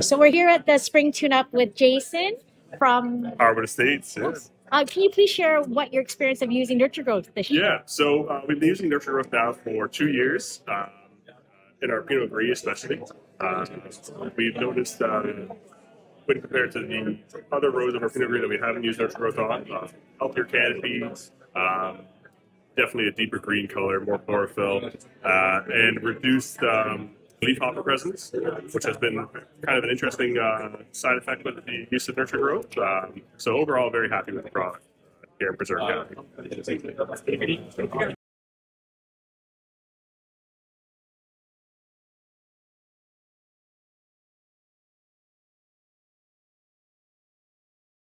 So we're here at the spring tune-up with Jason from. Harwood Estates. Yeah. Uh, can you please share what your experience of using Nurture Growth this year? Yeah. So uh, we've been using Nurture Growth now for two years um, in our Pinot Gris, especially. Uh, we've noticed uh, when compared to the other rows of our Pinot Gris that we haven't used Nurture Growth on, uh, healthier canopy, um, definitely a deeper green color, more chlorophyll, uh, and reduced um, leaf hopper presence, which has been kind of an interesting uh, side effect with the use of Nurture Growth. Um, so overall, very happy with the product here in Prince Edward County.